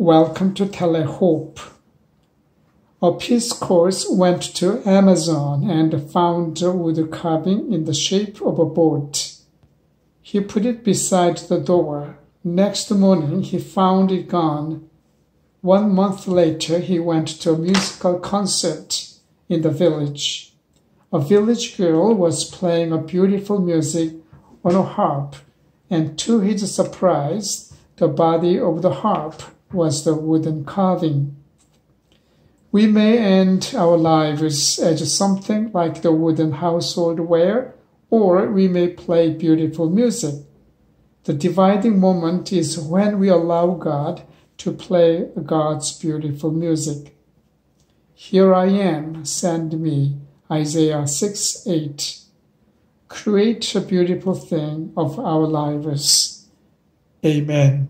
Welcome to Telehope. A Peace Corps went to Amazon and found a wood carving in the shape of a boat. He put it beside the door. Next morning, he found it gone. One month later, he went to a musical concert in the village. A village girl was playing a beautiful music on a harp, and to his surprise, the body of the harp was the wooden carving. We may end our lives as something like the wooden household ware, or we may play beautiful music. The dividing moment is when we allow God to play God's beautiful music. Here I am, send me, Isaiah 6 8. Create a beautiful thing of our lives. Amen.